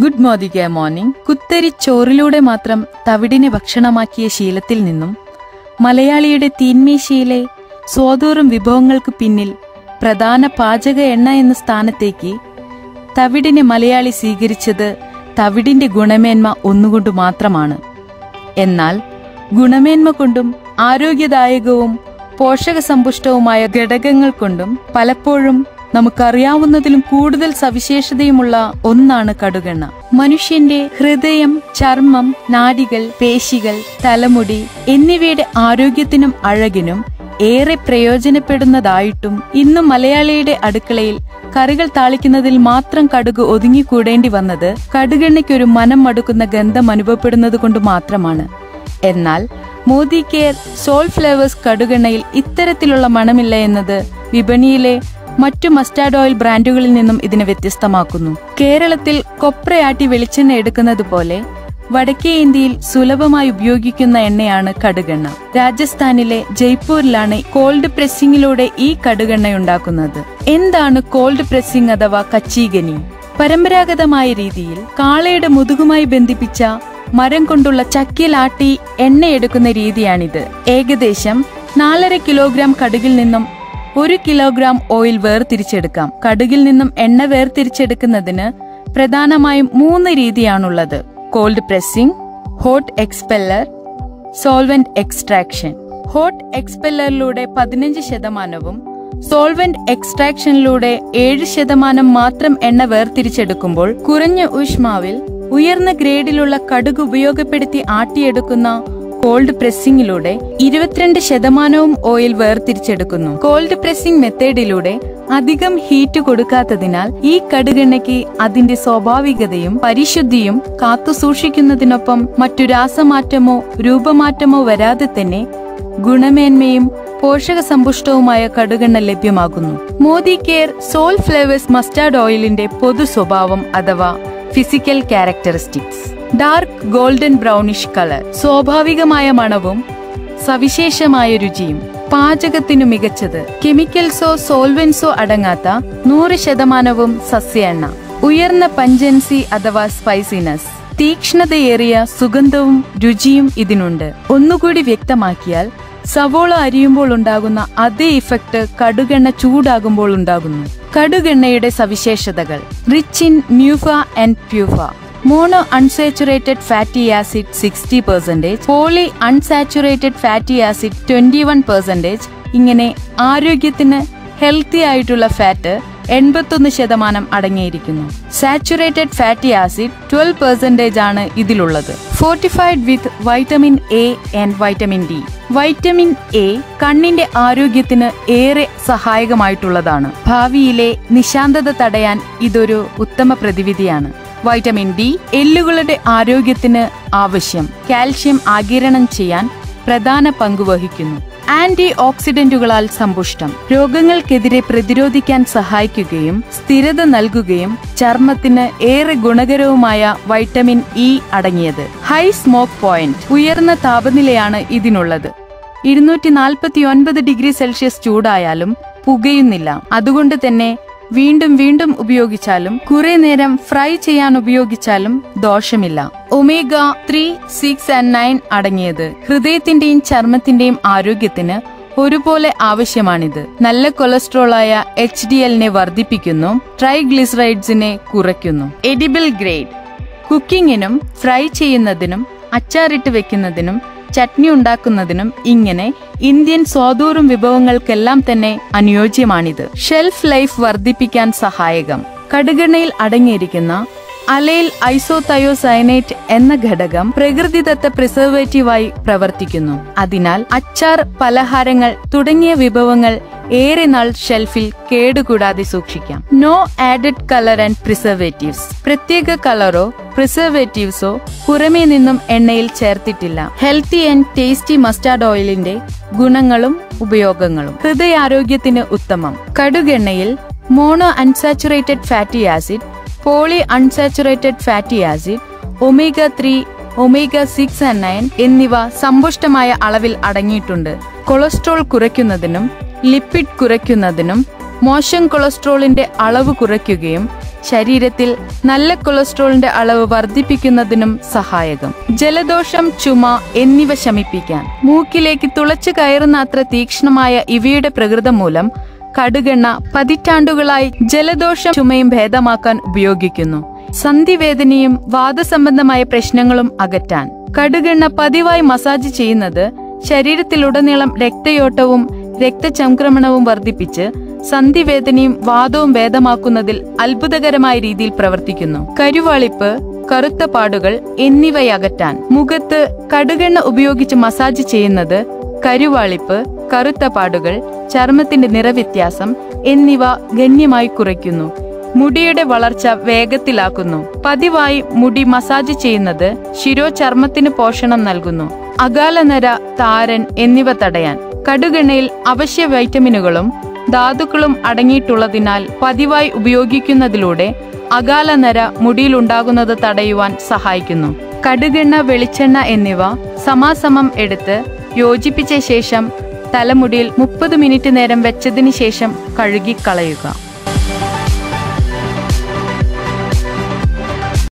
Good morning morning. കുത്തരി ചോറിലൂടെ മാത്രം തവിടിനെ ഭക്ഷണമാക്കിയ ശീലത്തിൽ നിന്നും മലയാളിയുടെ തീന്മേശയിലെ സ്വാതൂറും വിഭവങ്ങൾക്ക് പിന്നിൽ പ്രധാന പാചക എണ്ണ എന്ന സ്ഥാനത്തേക്ക് തവിടിനെ മലയാളി സ്വീകരിച്ചത് തവിടിന്റെ ഗുണമേന്മ ഒന്നുകൊണ്ട് മാത്രമാണ്. എന്നാൽ ഗുണമേന്മ കൊണ്ടും ആരോഗ്യദായകവും പോഷകസമ്പുഷ്ടവുമായ ഘടകങ്ങൾ കൊണ്ടും പലപ്പോഴും നമുക്കറിയാവുന്നതിലും കൂടുതൽ സവിശേഷതയുമുള്ള ഒന്നാണ് കടുകെണ്ണ. മനുഷ്യന്റെ ഹൃദയം ചർമ്മം നാഡികൾ പേശികൾ തലമുടി എന്നിവയുടെ ആരോഗ്യത്തിനും അഴകിനും ഏറെ പ്രയോജനപ്പെടുന്നതായിട്ടും ഇന്ന് മലയാളിയുടെ അടുക്കളയിൽ കറികൾ താളിക്കുന്നതിൽ മാത്രം കടുക് ഒതുങ്ങിക്കൂടേണ്ടി വന്നത് കടുകെണ്ണയ്ക്കൊരു മനം മടുക്കുന്ന ഗന്ധം അനുഭവപ്പെടുന്നത് കൊണ്ട് മാത്രമാണ്. എന്നാൽ മോദി കെയർ സോൾ ഫ്ലേവേഴ്സ് കടുകെണ്ണയിൽ ഇത്തരത്തിലുള്ള മണമില്ല എന്നത് വിപണിയിലെ മറ്റു മസ്റ്റാർഡ് ഓയിൽ ബ്രാൻഡുകളിൽ നിന്നും ഇതിനെ വ്യത്യസ്തമാക്കുന്നു. കേരളത്തിൽ കൊപ്രയാട്ടി വെളിച്ചെണ്ണ എടുക്കുന്നത് പോലെ വടക്കേ ഇന്ത്യയിൽ സുലഭമായി ഉപയോഗിക്കുന്ന എണ്ണയാണ് കടുകെണ്ണ. രാജസ്ഥാനിലെ ജയ്പൂരിലാണ് കോൾഡ് പ്രസ്സിംഗിലൂടെ ഈ കടുകെണ്ണയുണ്ടാക്കുന്നത്. എന്താണ് കോൾഡ് പ്രസ്സിംഗ് അഥവാ കച്ചീഗനി പരമ്പരാഗതമായ രീതിയിൽ കാളയുടെ മുതുകുമായി ബന്ധിപ്പിച്ച മരം കൊണ്ടുള്ള ചക്കിലാട്ടി എണ്ണയെടുക്കുന്ന രീതിയാണിത്. ഏകദേശം നാലര കിലോഗ്രാം കടുകിൽ നിന്നും ഒരു കിലോഗ്രാം ഓയിൽ വേർതിരിച്ചെടുക്കാം. കടുകിൽ നിന്നും എണ്ണ വേർതിരിച്ചെടുക്കുന്നതിന് പ്രധാനമായും മൂന്ന് രീതിയാണുള്ളത്. Cold pressing hot expeller solvent extraction hot എക്സ്പെല്ലറിലൂടെ പതിനഞ്ച് ശതമാനവും സോൾവെന്റ് എക്സ്ട്രാക്ഷനിലൂടെ ഏഴ് ശതമാനം മാത്രം എണ്ണ വേർതിരിച്ചെടുക്കുമ്പോൾ കുറഞ്ഞ ഊഷ്മാവിൽ ഉയർന്ന ഗ്രേഡിലുള്ള കടുക് ഉപയോഗപ്പെടുത്തി ആട്ടിയെടുക്കുന്ന കോൾഡ് പ്രസ്സിംഗിലൂടെ ഇരുപത്തിരണ്ട് ശതമാനവും ഓയിൽ വേർതിരിച്ചെടുക്കുന്നു. കോൾഡ് പ്രസ്സിംഗ് മെത്തേഡിലൂടെ അധികം ഹീറ്റ് കൊടുക്കാത്തതിനാൽ ഈ കടുകെണ്ണയ്ക്ക് അതിന്റെ സ്വാഭാവികതയും പരിശുദ്ധിയും കാത്തുസൂക്ഷിക്കുന്നതിനൊപ്പം മറ്റു രാസമാറ്റമോ രൂപമാറ്റമോ വരാതെ തന്നെ ഗുണമേന്മയും പോഷക സമ്പുഷ്ടവുമായ കടുകെണ്ണ ലഭ്യമാകുന്നു. Modi care soul flavours mustard ഓയിലിന്റെ പൊതു സ്വഭാവം അഥവാ physical characteristics. Dark golden brownish colour. സ്വാഭാവികമായ മണവും സവിശേഷമായ രുചിയും പാചകത്തിനു മികച്ചത്. കെമിക്കൽസോ സോൾവെൻസോ അടങ്ങാത്ത നൂറ് ശതമാനവും സസ്യ എണ്ണ ഉയർന്ന പഞ്ചൻസി അഥവാ സ്പൈസിനസ്. തീക്ഷ്ണതയേറിയ സുഗന്ധവും രുചിയും ഇതിനുണ്ട്. ഒന്നുകൂടി വ്യക്തമാക്കിയാൽ സവോള അരിയുമ്പോൾ ഉണ്ടാകുന്ന അതേ ഇഫക്റ്റ് കടുകെണ്ണ ചൂടാകുമ്പോൾ ഉണ്ടാകുന്നു. കടുകെണ്ണയുടെ സവിശേഷതകൾ. Rich in MUFA and PUFA. Mono unsaturated fatty acid sixty percentage poly unsaturated fatty acid twenty one percentage ഇങ്ങനെ ആരോഗ്യത്തിന് ഹെൽത്തി ആയിട്ടുള്ള ഫാറ്റ് എൺപത്തൊന്ന് ശതമാനം അടങ്ങിയിരിക്കുന്നു. Saturated fatty acid twelve percentage ആണ് ഇതിലുള്ളത്. Fortified with vitamin A and vitamin D vitamin A കണ്ണിന്റെ ആരോഗ്യത്തിന് ഏറെ സഹായകമായിട്ടുള്ളതാണ്. ഭാവിയിലെ നിശാന്തത തടയാൻ ഇതൊരു ഉത്തമ പ്രതിവിധിയാണ്. വൈറ്റമിൻ ഡി എല്ലുകളുടെ ആരോഗ്യത്തിന് ആവശ്യം. കാൽഷ്യം ആകിരണം ചെയ്യാൻ പ്രധാന പങ്ക് വഹിക്കുന്നു. ആന്റി ഓക്സിഡന്റുകളാൽ സമ്പുഷ്ടം. രോഗങ്ങൾക്കെതിരെ പ്രതിരോധിക്കാൻ സഹായിക്കുകയും സ്ഥിരത നൽകുകയും ചർമ്മത്തിന് ഏറെ ഗുണകരവുമായ വൈറ്റമിൻ ഇ അടങ്ങിയത്. ഹൈ സ്മോക്ക് പോയിന്റ് ഉയർന്ന താപനിലയാണ് ഇതിനുള്ളത്. ഇരുന്നൂറ്റി നാൽപ്പത്തി ഒൻപത് ഡിഗ്രി സെൽഷ്യസ് ചൂടായാലും പുകയുന്നില്ല. അതുകൊണ്ട് തന്നെ വീണ്ടും വീണ്ടും ഉപയോഗിച്ചാലും കുറെ നേരം ഫ്രൈ ചെയ്യാൻ ഉപയോഗിച്ചാലും ദോഷമില്ല. Omega three six and nine അടങ്ങിയത് ഹൃദയത്തിന്റെയും ചർമ്മത്തിന്റെയും ആരോഗ്യത്തിന് ഒരുപോലെ ആവശ്യമാണിത്. നല്ല കൊളസ്ട്രോളായ എച്ച് ഡി എല്ലിനെ വർദ്ധിപ്പിക്കുന്നു ട്രൈഗ്ലിസറൈഡ്സിനെ കുറയ്ക്കുന്നു. Edible grade. കുക്കിങ്ങിനും ഫ്രൈ ചെയ്യുന്നതിനും അച്ചാറിട്ട് വെക്കുന്നതിനും ചട്നി ഉണ്ടാക്കുന്നതിനും ഇങ്ങനെ ഇന്ത്യൻ സ്വാദൂറും വിഭവങ്ങൾക്കെല്ലാം തന്നെ അനുയോജ്യമാണിത്. ഷെൽഫ് ലൈഫ് വർദ്ധിപ്പിക്കാൻ സഹായകം. കടുകണയിൽ അടങ്ങിയിരിക്കുന്ന അലയിൽ ഐസോതയോസയനേറ്റ് എന്ന ഘടകം പ്രകൃതിദത്ത പ്രിസർവേറ്റീവായി പ്രവർത്തിക്കുന്നു. അതിനാൽ അച്ചാർ പലഹാരങ്ങൾ തുടങ്ങിയ വിഭവങ്ങൾ ഏറെ നാൾ ഷെൽഫിൽ കേടുകൂടാതെ സൂക്ഷിക്കാം. No added colour and preservatives. പ്രത്യേക കളറോ പ്രിസർവേറ്റീവ്സോ പുറമേ നിന്നും എണ്ണയിൽ ചേർത്തിട്ടില്ല. ഹെൽത്തി ആൻഡ് ടേസ്റ്റി മസ്റ്റാർഡ് ഓയിലിന്റെ ഗുണങ്ങളും ഉപയോഗങ്ങളും. ഹൃദയാരോഗ്യത്തിന് ഉത്തമം. കടുകെണ്ണയിൽ mono unsaturated fatty acid poly unsaturated fatty acid omega three omega six and nine എന്നിവ സമ്പുഷ്ടമായ അളവിൽ അടങ്ങിയിട്ടുണ്ട്. കൊളസ്ട്രോൾ കുറയ്ക്കുന്നതിനും ലിപ്പിഡ് കുറയ്ക്കുന്നതിനും മോശം കൊളസ്ട്രോളിന്റെ അളവ് കുറയ്ക്കുകയും ശരീരത്തിൽ നല്ല കൊളസ്ട്രോളിന്റെ അളവ് വർദ്ധിപ്പിക്കുന്നതിനും സഹായകം. ജലദോഷം ചുമ എന്നിവ ശമിപ്പിക്കാൻ. മൂക്കിലേക്ക് തുളച്ചു കയറുന്ന അത്ര തീക്ഷ്ണമായ ഇവയുടെ പ്രകൃതം മൂലം കടുകെണ്ണ പതിറ്റാണ്ടുകളായി ജലദോഷം ചുമയും ഭേദമാക്കാൻ ഉപയോഗിക്കുന്നു. സന്ധിവേദനയും വാദസംബന്ധമായ പ്രശ്നങ്ങളും അകറ്റാൻ. കടുകെണ്ണ പതിവായി മസാജ് ചെയ്യുന്നത് ശരീരത്തിലുടനീളം രക്തയോട്ടവും രക്തചംക്രമണവും വർദ്ധിപ്പിച്ച് സന്ധിവേദനയും വാദവും ഭേദമാക്കുന്നതിൽ അത്ഭുതകരമായ രീതിയിൽ പ്രവർത്തിക്കുന്നു. കരുവാളിപ്പ് കറുത്ത പാടുകൾ എന്നിവയകറ്റാൻ മുഖത്ത് കടുകെണ്ണ ഉപയോഗിച്ച് മസാജ് ചെയ്യുന്നത് കരുവാളിപ്പ് കറുത്ത പാടുകൾ ചർമ്മത്തിന്റെ നിറവ്യത്യാസം എന്നിവ ഗണ്യമായി കുറയ്ക്കുന്നു. മുടിയുടെ വളർച്ച വേഗത്തിലാക്കുന്നു. പതിവായി മുടി മസാജ് ചെയ്യുന്നത് ശിരോചർമ്മത്തിന് പോഷണം നൽകുന്നു. അകാലനര താരൻ എന്നിവ തടയാൻ. കടുകെണ്ണയിൽ അവശ്യ വൈറ്റമിനുകളും ധാതുക്കളും അടങ്ങിയിട്ടുള്ളതിനാൽ പതിവായി ഉപയോഗിക്കുന്നതിലൂടെ അകാലനര മുടിയിലുണ്ടാകുന്നത് തടയുവാൻ സഹായിക്കുന്നു. കടുകെണ്ണ വെളിച്ചെണ്ണ എന്നിവ സമാസമം എടുത്ത് യോജിപ്പിച്ച ശേഷം തലമുടിയിൽ മുപ്പത് മിനിറ്റ് നേരം വെച്ചതിന് ശേഷം കഴുകിക്കളയുക.